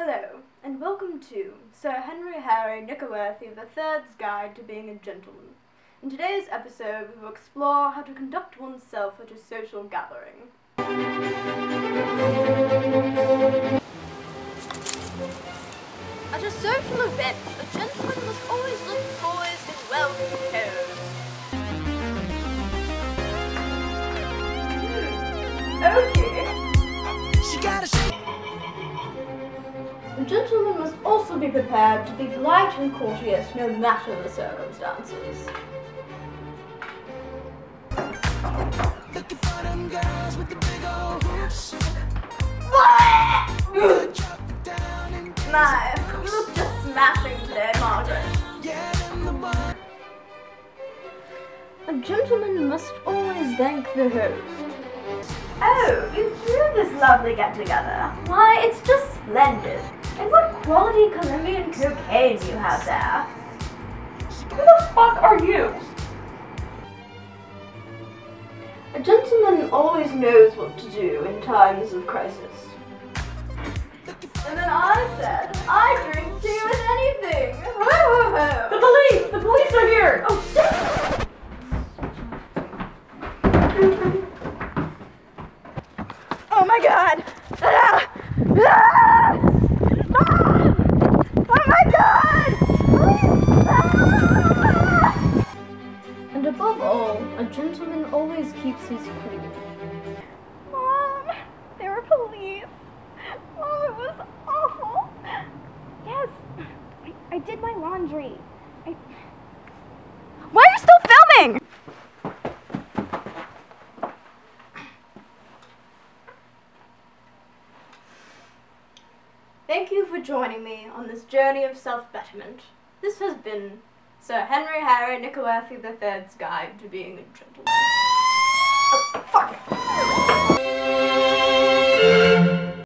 Hello, and welcome to Sir Henry Harry Knickerworthy III's Guide to Being a Gentleman. In today's episode, we will explore how to conduct oneself at a social gathering. At a social event, a gentleman must always look poised and well composed. Hmm, okay. A gentleman must also be prepared to be polite and courteous no matter the circumstances. Looking for them girls with the big old hoops. Drop it down and My, you look just smashing today, Margaret. yeah, them the one. A gentleman must always thank the host. Oh, you threw this lovely get-together. Why, it's just splendid. And what quality Colombian cocaine do you have there. Who the fuck are you? A gentleman always knows what to do in times of crisis. And then I said, I drink tea with anything. Ho ho ho. The police! The police are here! Oh shit! Oh my god! Ah! Ah! Above all, a gentleman always keeps his cool. Mom, there were police. Mom, it was awful. Yes, I, I did my laundry. I... Why are you still filming? Thank you for joining me on this journey of self-betterment. This has been Sir Henry Harry Knickerworthy III's Guide to Being a Gentleman. Oh.